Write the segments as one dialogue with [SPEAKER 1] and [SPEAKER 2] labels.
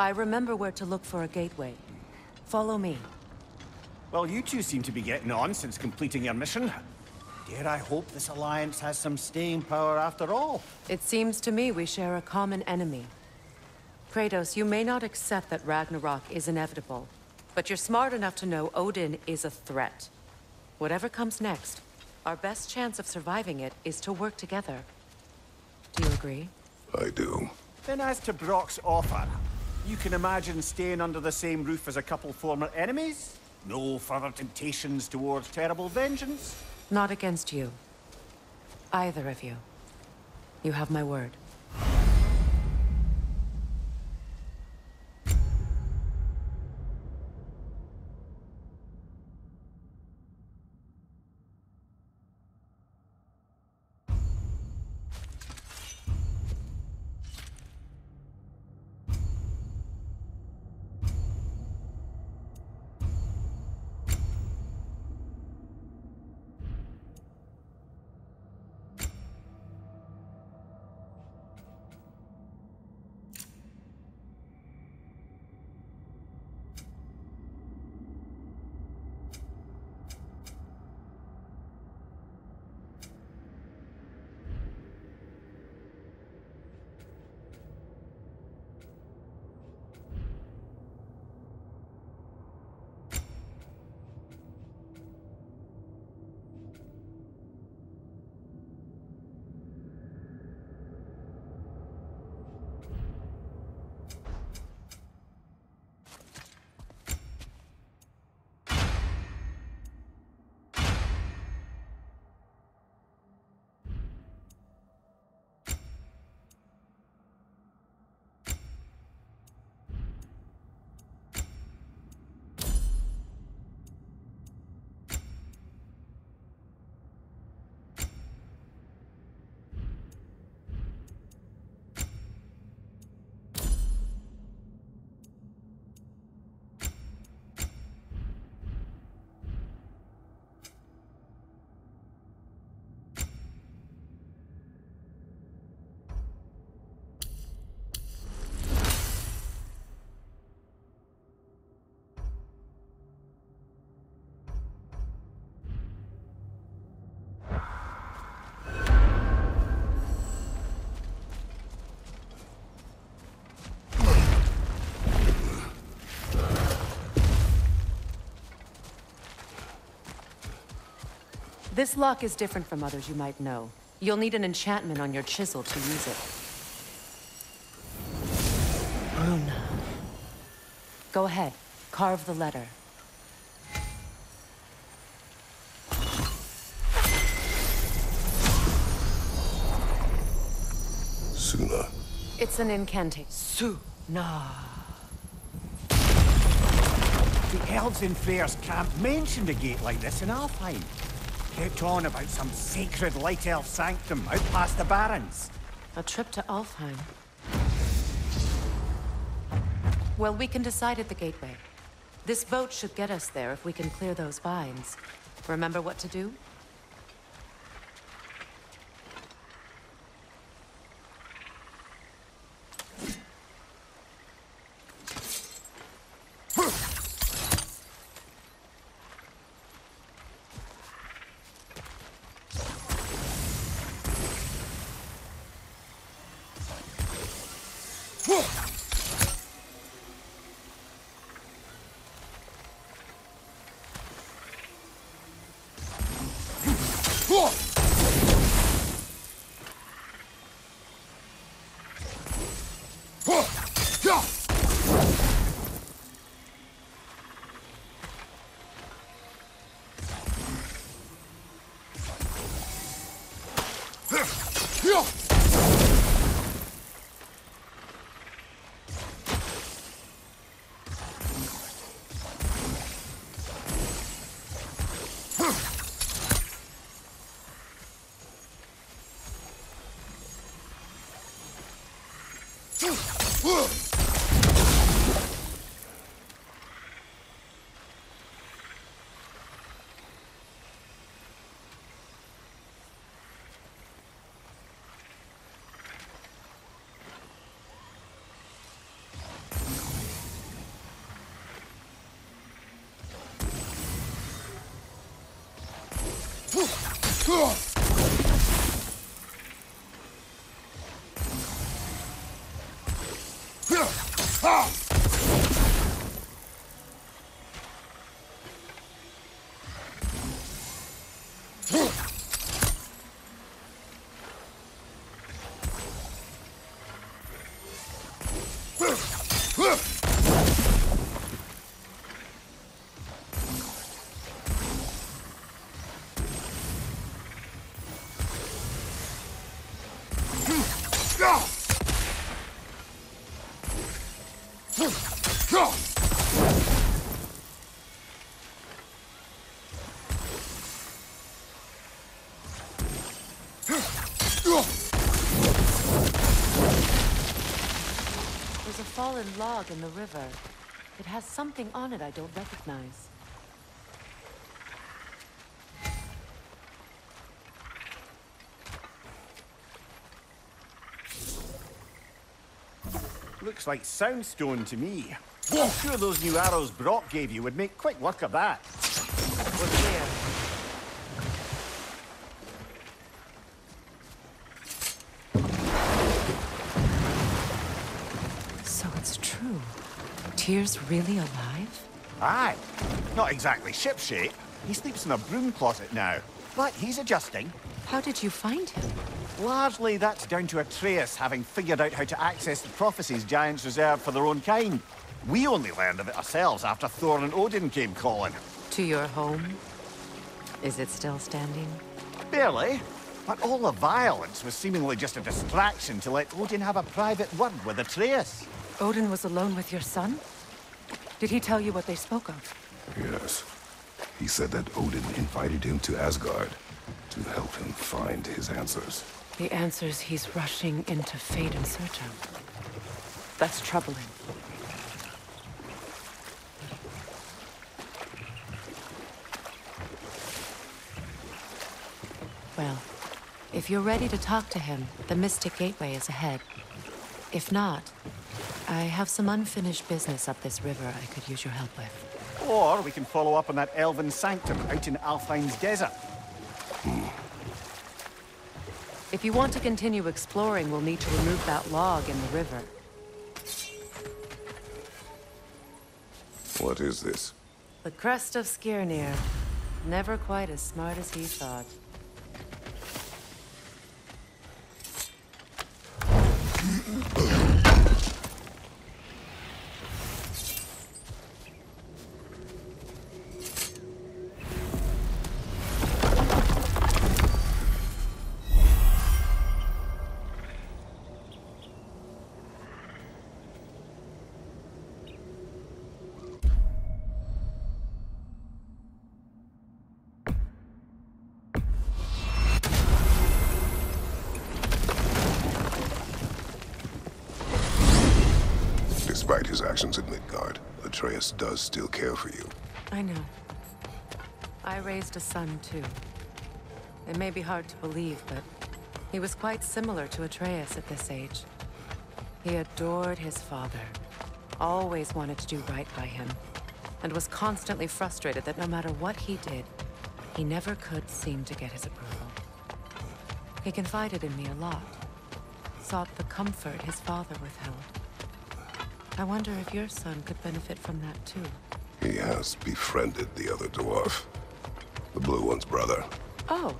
[SPEAKER 1] I remember where to look for a gateway. Follow me.
[SPEAKER 2] Well, you two seem to be getting on since completing your mission. Dare I hope this alliance has some staying power after all?
[SPEAKER 1] It seems to me we share a common enemy. Kratos, you may not accept that Ragnarok is inevitable, but you're smart enough to know Odin is a threat. Whatever comes next, our best chance of surviving it is to work together. Do you agree?
[SPEAKER 3] I do.
[SPEAKER 2] Then as to Brok's offer, you can imagine staying under the same roof as a couple former enemies? No further temptations towards terrible vengeance?
[SPEAKER 1] Not against you. Either of you. You have my word. This lock is different from others you might know. You'll need an enchantment on your chisel to use it. Rune. Go ahead. Carve the letter.
[SPEAKER 3] Suna.
[SPEAKER 1] It's an incantation.
[SPEAKER 2] Suna. The elves in Freyr's camp mentioned a gate like this in Alfheim. Kept on about some sacred light elf sanctum out past the Barrens.
[SPEAKER 1] A trip to Alfheim. Well, we can decide at the gateway. This boat should get us there if we can clear those vines. Remember what to do? There's fallen log in the river. It has something on it I don't recognize.
[SPEAKER 2] Looks like soundstone to me. I'm sure those new arrows Brok gave you would make quick work of that.
[SPEAKER 1] We're clear. So it's true. Tyr's really alive?
[SPEAKER 2] Aye. Not exactly shipshape. He sleeps in a broom closet now. But he's adjusting.
[SPEAKER 1] How did you find him?
[SPEAKER 2] Largely, that's down to Atreus having figured out how to access the prophecies giants reserve for their own kind. We only learned of it ourselves after Thor and Odin came calling.
[SPEAKER 1] To your home? Is it still standing?
[SPEAKER 2] Barely. But all the violence was seemingly just a distraction to let Odin have a private word with Atreus.
[SPEAKER 1] Odin was alone with your son? Did he tell you what they spoke of?
[SPEAKER 3] Yes. He said that Odin invited him to Asgard to help him find his answers.
[SPEAKER 1] The answers he's rushing into fate in search of. That's troubling. Well, if you're ready to talk to him, the Mystic Gateway is ahead. If not, I have some unfinished business up this river I could use your help with.
[SPEAKER 2] Or we can follow up on that elven sanctum out in Alfheim's desert.
[SPEAKER 1] If you want to continue exploring, we'll need to remove that log in the river.
[SPEAKER 3] What is this?
[SPEAKER 1] The crest of Skirnir. Never quite as smart as he thought.
[SPEAKER 3] Despite his actions at Midgard, Atreus does still care for you.
[SPEAKER 1] I know. I raised a son, too. It may be hard to believe, but he was quite similar to Atreus at this age. He adored his father, always wanted to do right by him, and was constantly frustrated that no matter what he did, he never could seem to get his approval. He confided in me a lot, sought the comfort his father withheld. I wonder if your son could benefit from that, too.
[SPEAKER 3] He has befriended the other dwarf. The blue one's brother.
[SPEAKER 1] Oh.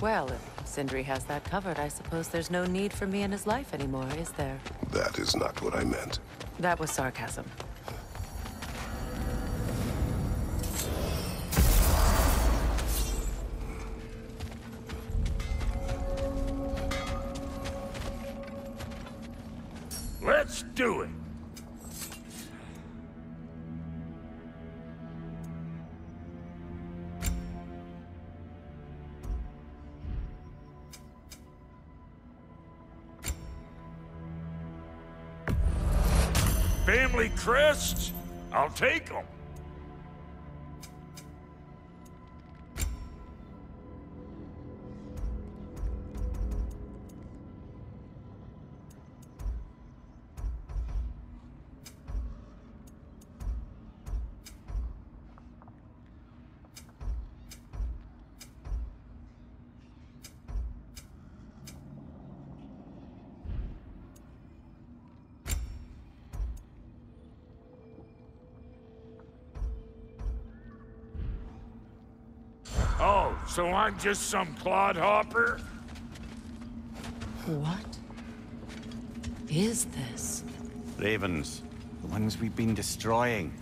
[SPEAKER 1] Well, if Sindri has that covered, I suppose there's no need for me in his life anymore, is there?
[SPEAKER 3] That is not what I meant.
[SPEAKER 1] That was sarcasm.
[SPEAKER 4] So I'm just some clodhopper?
[SPEAKER 1] What is this?
[SPEAKER 2] Ravens. The ones we've been destroying.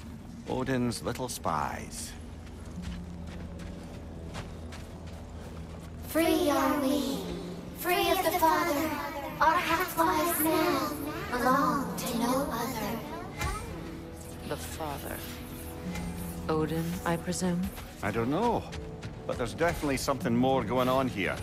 [SPEAKER 2] Odin's little spies.
[SPEAKER 5] Free are we, free of the Father. Our half-lives now belong to no other.
[SPEAKER 1] The father. Odin, I presume?
[SPEAKER 2] I don't know. But there's definitely something more going on here.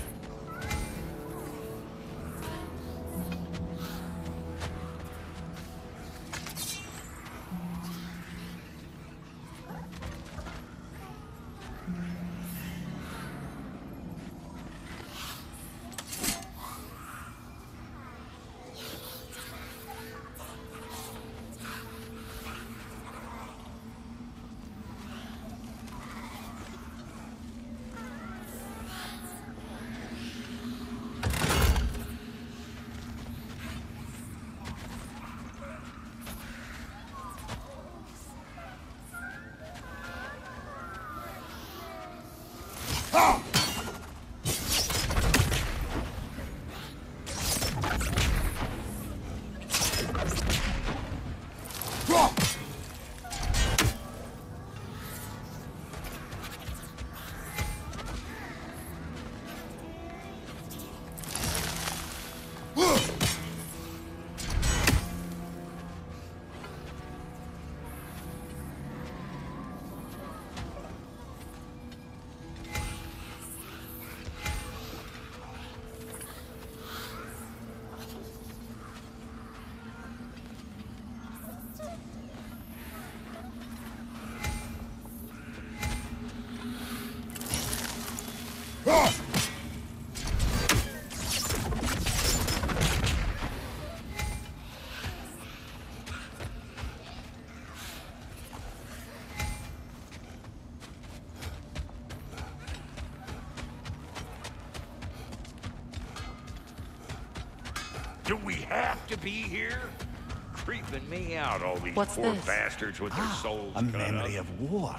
[SPEAKER 4] Creeping me out, all these
[SPEAKER 1] What's
[SPEAKER 4] poor
[SPEAKER 1] this?
[SPEAKER 4] bastards with their ah, souls
[SPEAKER 2] A memory
[SPEAKER 4] up.
[SPEAKER 2] of war.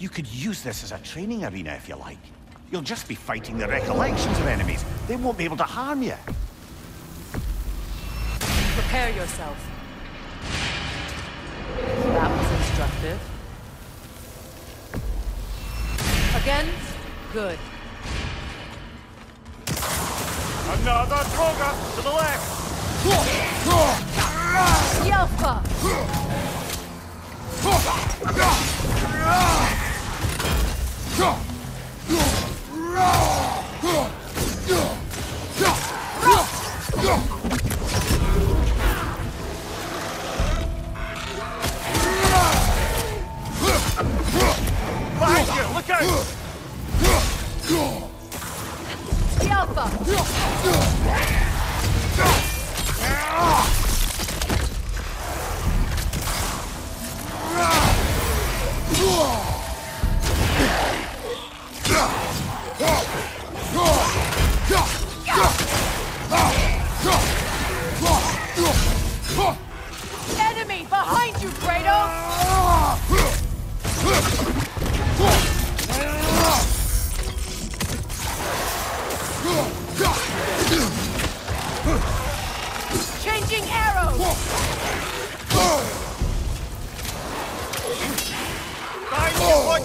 [SPEAKER 2] You could use this as a training arena if you like. You'll just be fighting the recollections of enemies. They won't be able to harm you.
[SPEAKER 1] Prepare yourself. That was instructive. Again? Good.
[SPEAKER 2] Another Draugr to the left!
[SPEAKER 1] Yelpa!
[SPEAKER 2] Behind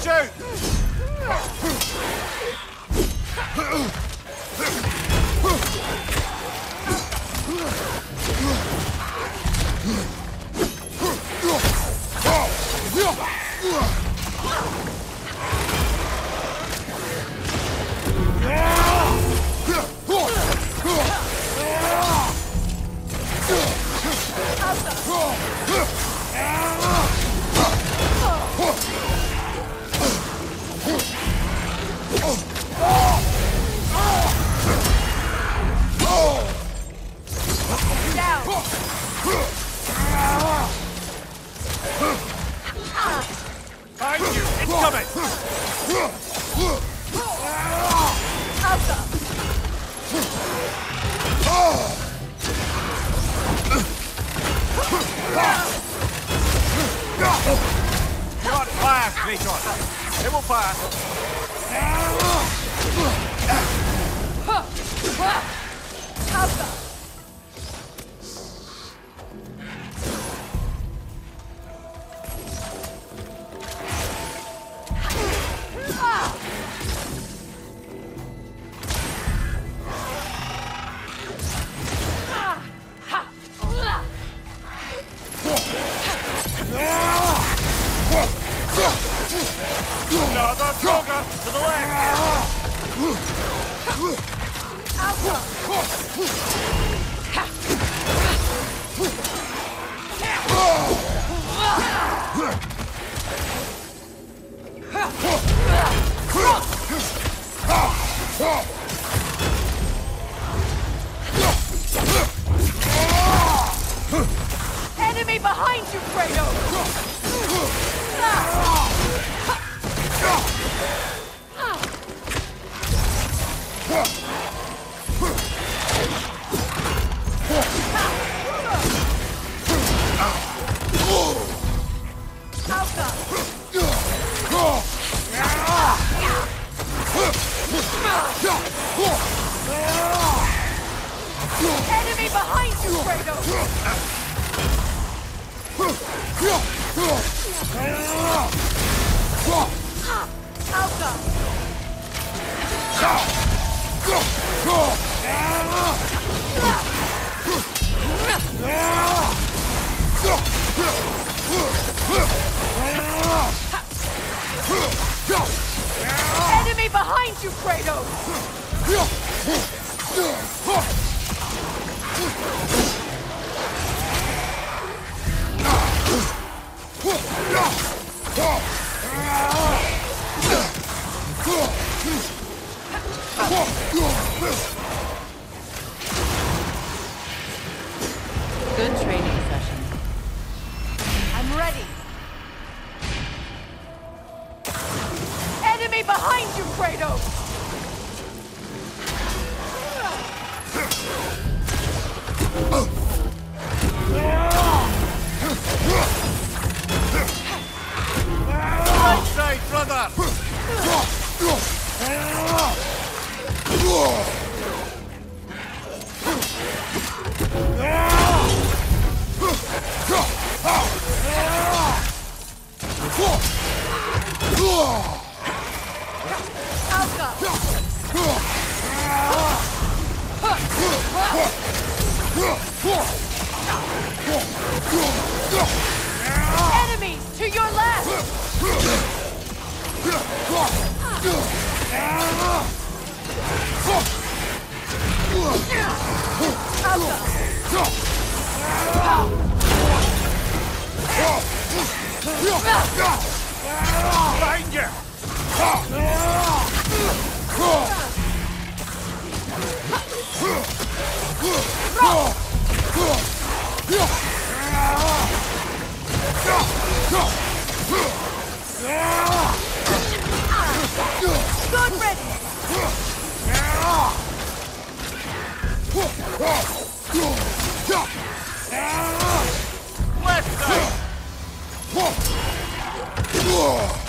[SPEAKER 2] you!
[SPEAKER 1] Enemy behind you, Kratos! Good training
[SPEAKER 6] Enemy behind you, Kratos!
[SPEAKER 2] Brother.
[SPEAKER 6] Enemies to your left!
[SPEAKER 2] Behind you.
[SPEAKER 6] Good!
[SPEAKER 2] Left side.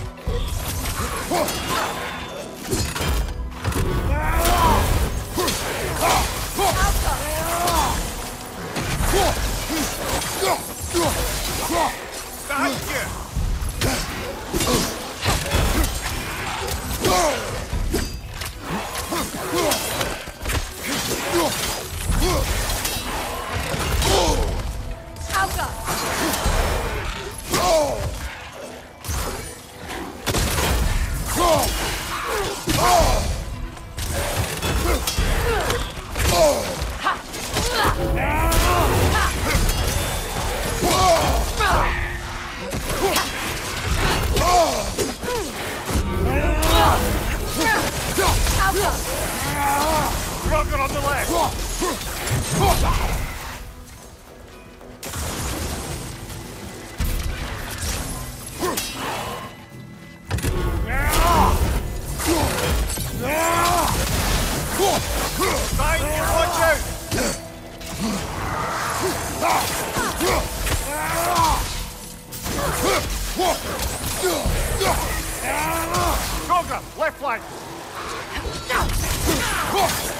[SPEAKER 2] Kroger on the left. Kroger, left flank.
[SPEAKER 6] Alka!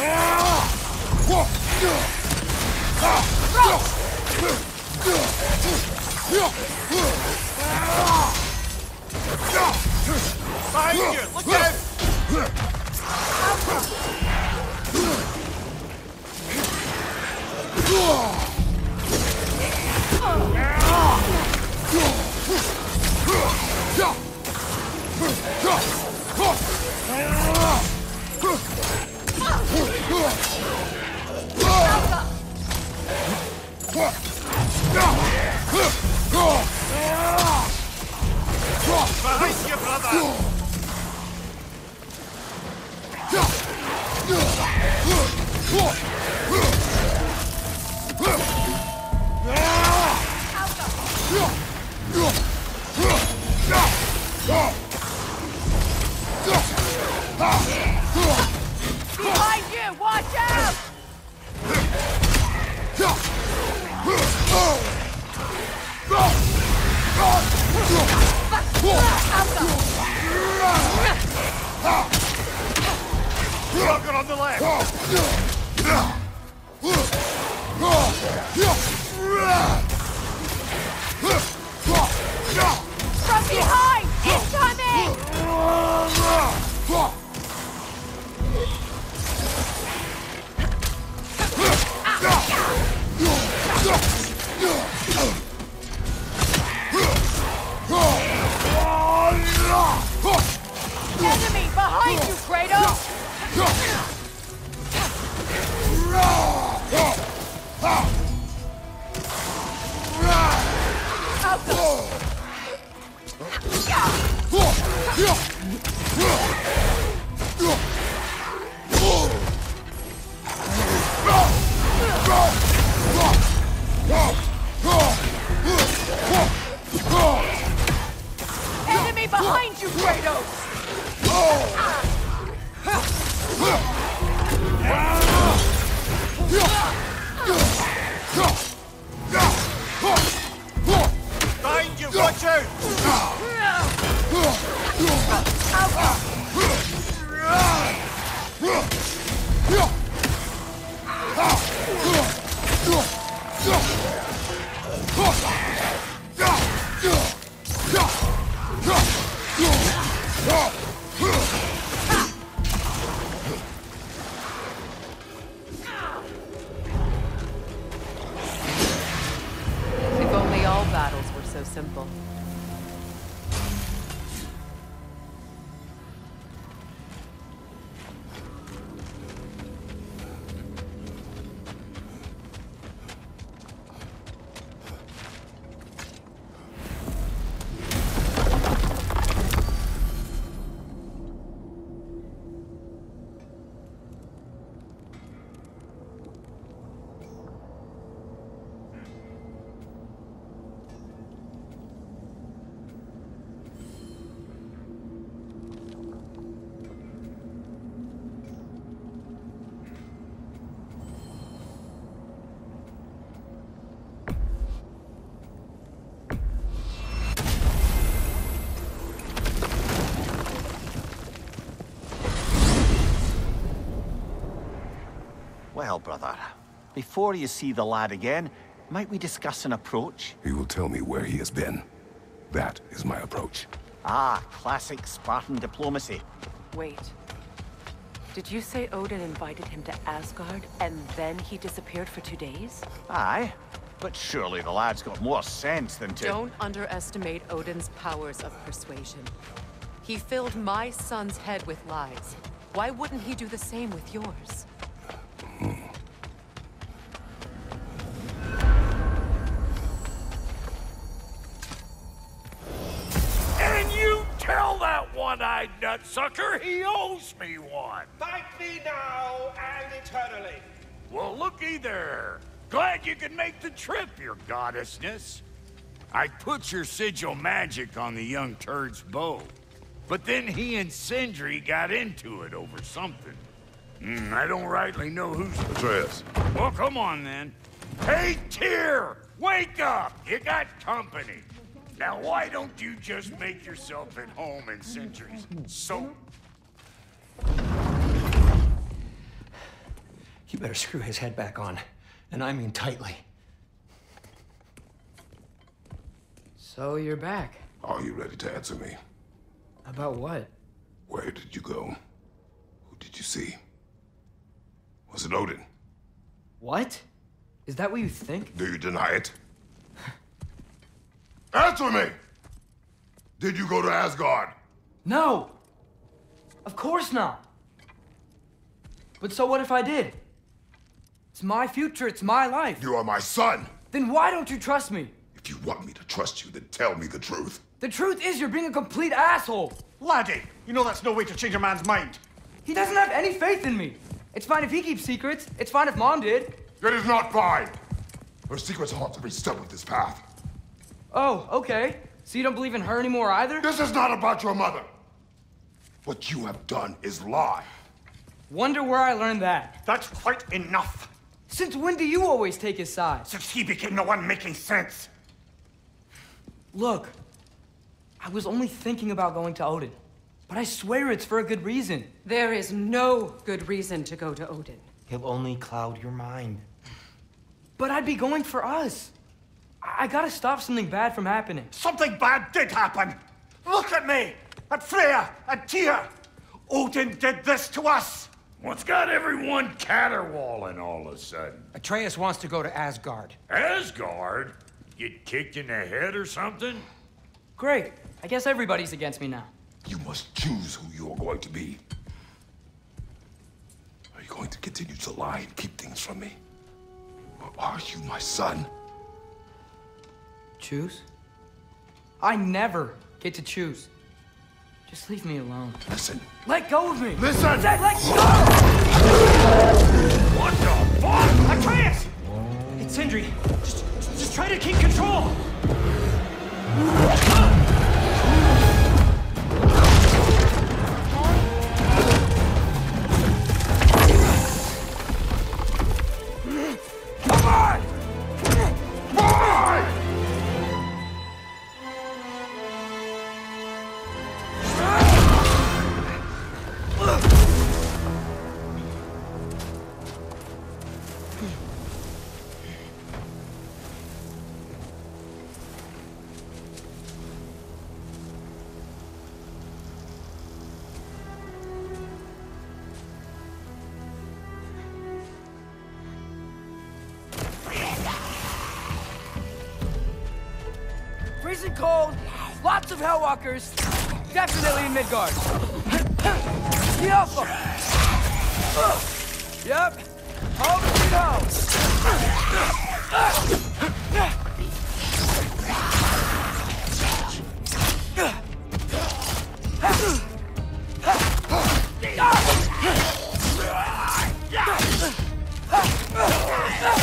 [SPEAKER 2] Look out! Behind the left!
[SPEAKER 6] From behind! Incoming! Enemy behind you, Kratos! Enemy behind you, Kratos! Ah!
[SPEAKER 2] Behind you! Out!
[SPEAKER 7] Well, brother, before you see the lad again, might we discuss an approach?
[SPEAKER 3] He will tell me where he has been. That is my approach.
[SPEAKER 7] Ah, classic Spartan diplomacy.
[SPEAKER 1] Wait. Did you say Odin invited him to Asgard, and then he disappeared for two days?
[SPEAKER 7] Aye, but surely the lad's got more sense than to...
[SPEAKER 1] Don't underestimate Odin's powers of persuasion. He filled my son's head with lies. Why wouldn't he do the same with yours?
[SPEAKER 4] Sucker. He owes me one.
[SPEAKER 8] Thank me now and eternally.
[SPEAKER 4] Well, looky there. Glad you could make the trip, your goddessness. I put your sigil magic on the young turd's bow. But then he and Sindri got into it over something. Hmm, I don't rightly know who's...
[SPEAKER 3] Atreus,
[SPEAKER 4] Well, come on then. Hey, Tyr! Wake up! You got company. Now, why don't you just make yourself at home in Sindri's so...
[SPEAKER 9] You better screw his head back on. And I mean tightly.
[SPEAKER 10] So you're back.
[SPEAKER 3] are you ready to answer me?
[SPEAKER 10] About what?
[SPEAKER 3] Where did you go? Who did you see? Was it Odin?
[SPEAKER 10] What? Is that what you think?
[SPEAKER 3] Do you deny it? Answer me! Did you go to Asgard?
[SPEAKER 10] No! Of course not! But so what if I did? It's my future, it's my life.
[SPEAKER 3] You are my son!
[SPEAKER 10] Then why don't you trust me?
[SPEAKER 3] If you want me to trust you, then tell me the truth.
[SPEAKER 10] The truth is you're being a complete asshole!
[SPEAKER 2] Laddie, you know that's no way to change a man's mind.
[SPEAKER 10] He doesn't have any faith in me. It's fine if he keeps secrets. It's fine if Mom did.
[SPEAKER 3] It is not fine! Her secrets haunt every step of this path.
[SPEAKER 10] Oh, okay. So you don't believe in her anymore either?
[SPEAKER 3] This is not about your mother. What you have done is lie.
[SPEAKER 10] Wonder where I learned that.
[SPEAKER 2] That's quite enough.
[SPEAKER 10] Since when do you always take his side?
[SPEAKER 2] Since he became the one making sense.
[SPEAKER 10] Look, I was only thinking about going to Odin. But I swear it's for a good reason.
[SPEAKER 1] There is no good reason to go to Odin.
[SPEAKER 9] He'll only cloud your mind.
[SPEAKER 10] But I'd be going for us. I, I gotta stop something bad from happening.
[SPEAKER 2] Something bad did happen. Look at me, at Freya, at Tyr. Odin did this to us.
[SPEAKER 4] What's got everyone caterwauling all of a sudden?
[SPEAKER 9] Atreus wants to go to Asgard.
[SPEAKER 4] Asgard? Get kicked in the head or something?
[SPEAKER 10] Great. I guess everybody's against me now.
[SPEAKER 3] You must choose who you are going to be. Are you going to continue to lie and keep things from me? Or are you my son?
[SPEAKER 10] Choose? I never get to choose. Just leave me alone.
[SPEAKER 3] Listen.
[SPEAKER 10] Let go of me!
[SPEAKER 3] Listen!
[SPEAKER 10] Let go!
[SPEAKER 4] What the fuck?
[SPEAKER 2] Atreus! It's Sindri. Just, just try to keep control.
[SPEAKER 10] Freezing cold, lots of Hellwalkers, definitely in Midgard. Yep. Yep. Home we go.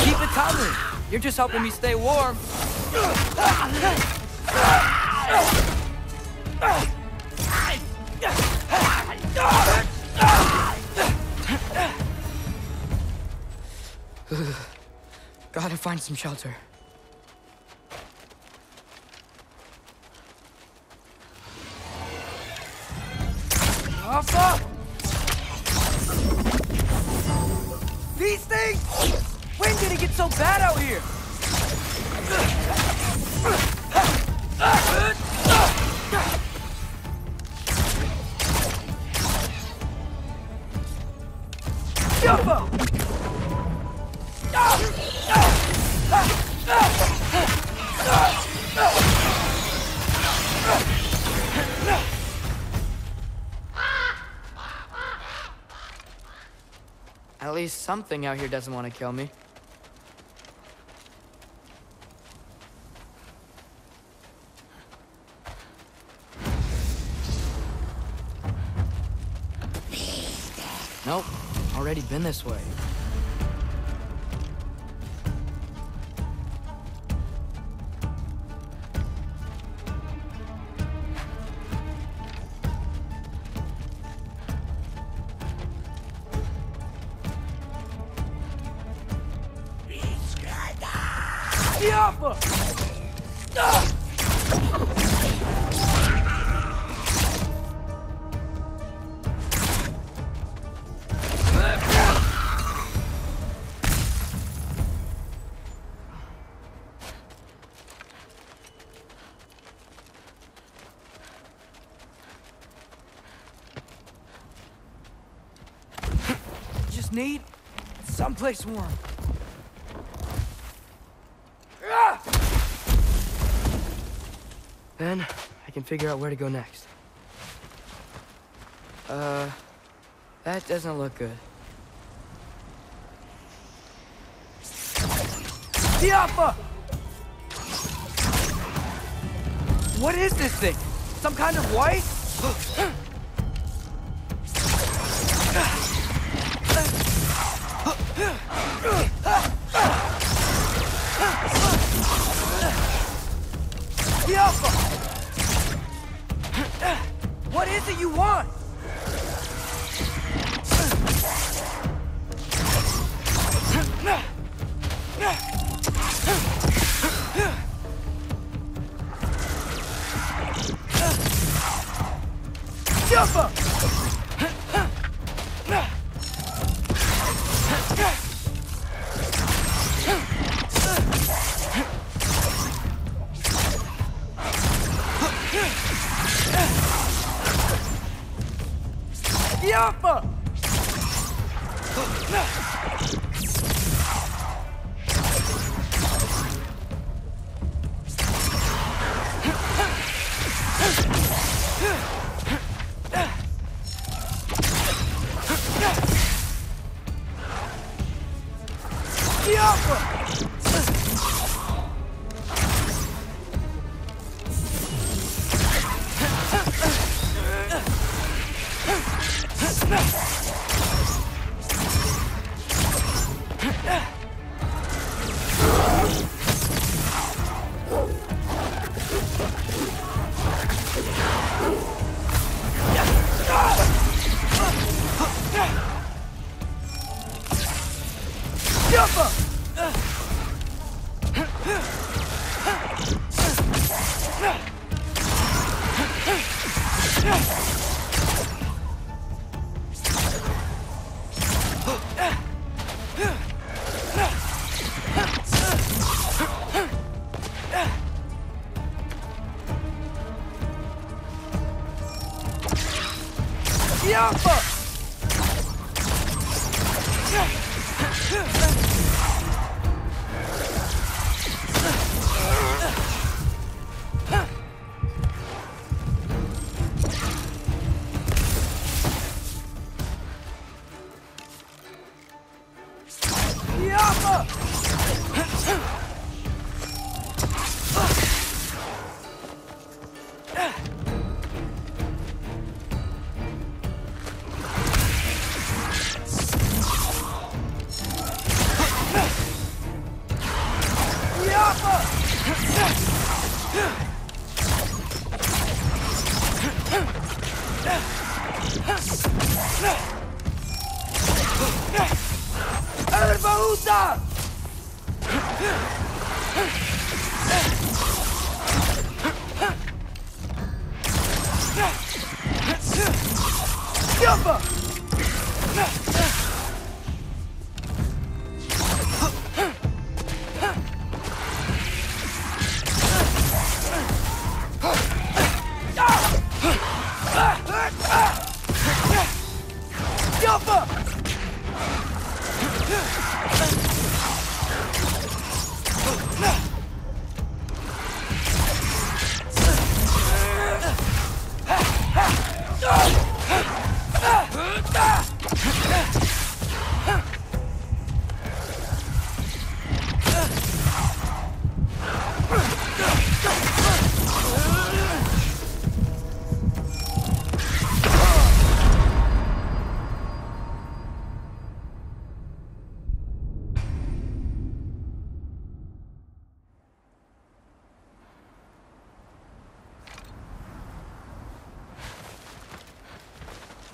[SPEAKER 10] Keep it coming. You're just helping me stay warm. Find some shelter. Fuck! These things! When did it get so bad out here? Something out here doesn't want to kill me. Nope. Already been this way. Just need someplace warm. Then I can figure out where to go next. Uh, that doesn't look good. Diapa! What is this thing? Some kind of white?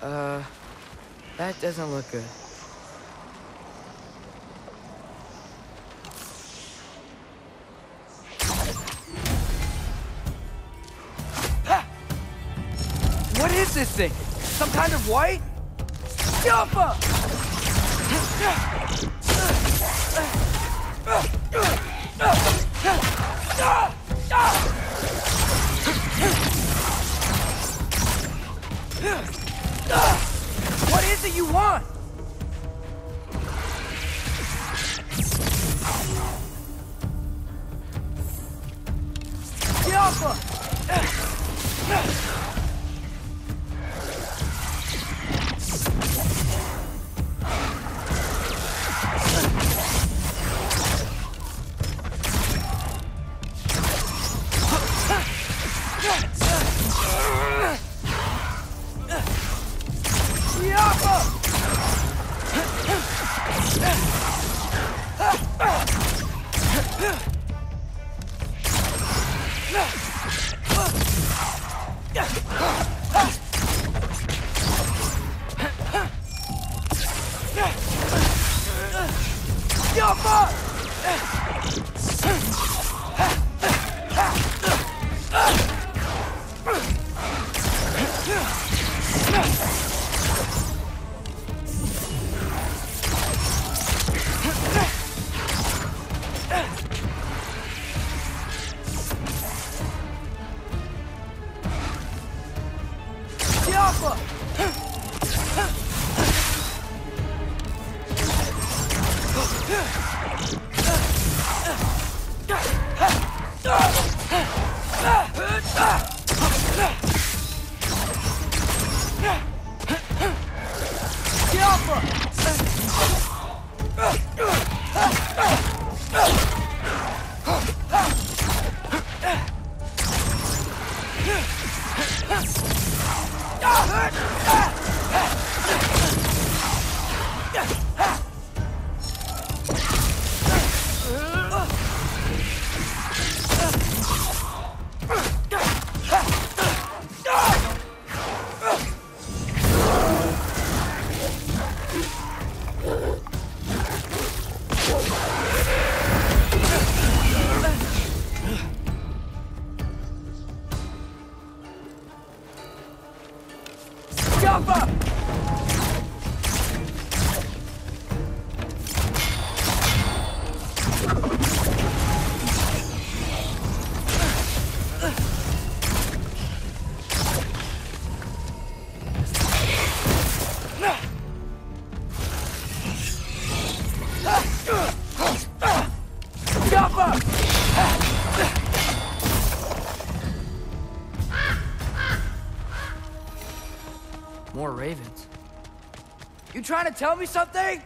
[SPEAKER 10] Uh, that doesn't look good. What is this thing? Some kind of white? Jumpa! What it you want? Tell me something?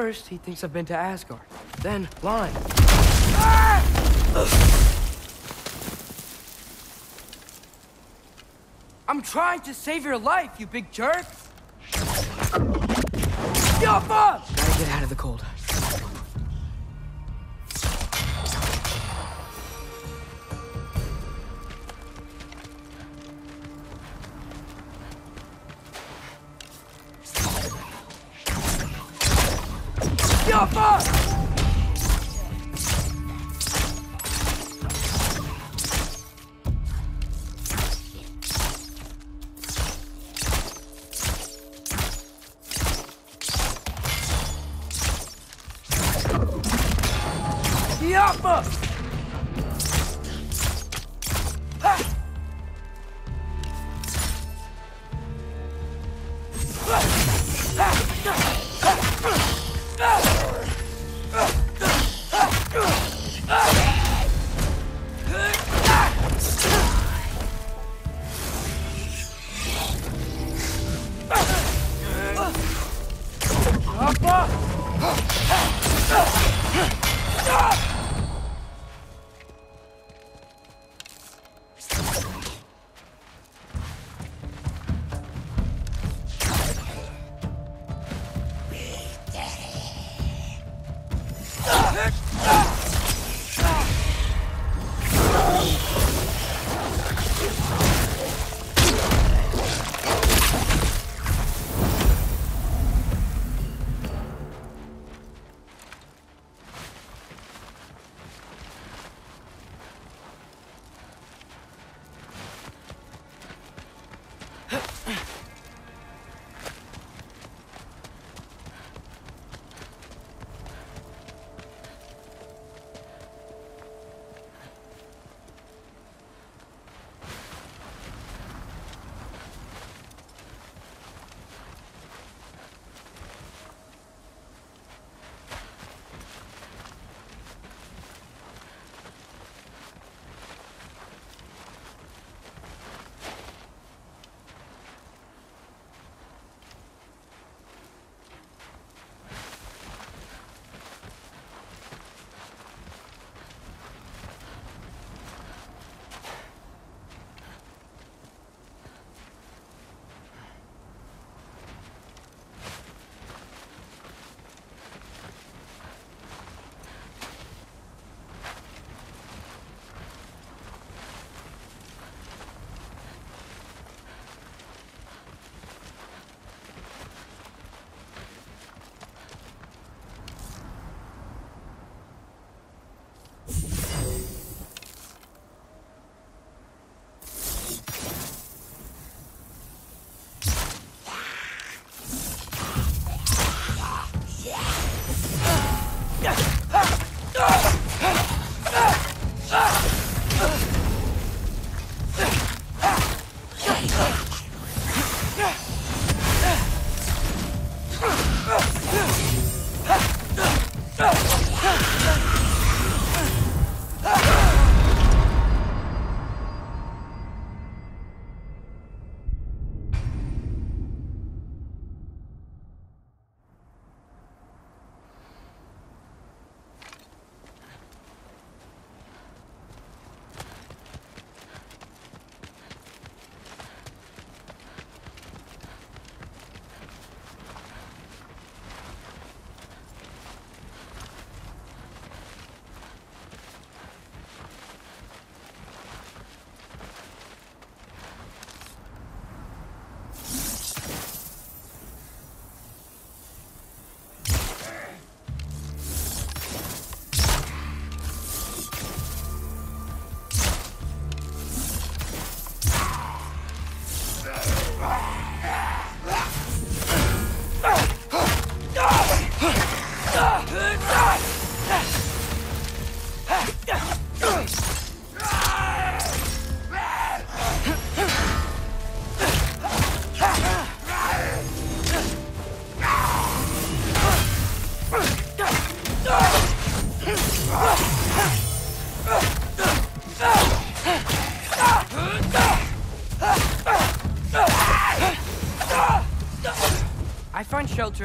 [SPEAKER 10] First, he thinks I've been to Asgard. Then, blind. I'm trying to save your life, you big jerk! Yappa! Gotta get out of the cold.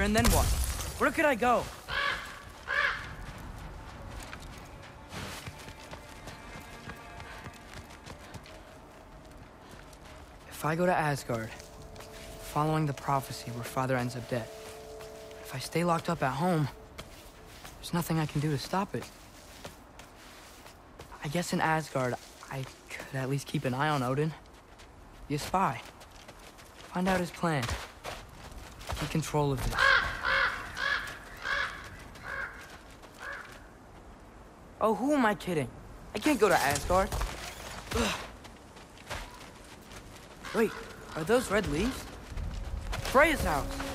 [SPEAKER 10] And then what? Where could I go? If I go to Asgard, following the prophecy where Father ends up dead, if I stay locked up at home, there's nothing I can do to stop it. I guess in Asgard, I could at least keep an eye on Odin. Be a spy. Find out his plan. Take control of this. Oh, who am I kidding? I can't go to Asgard. Ugh. Wait, are those red leaves? Freya's house.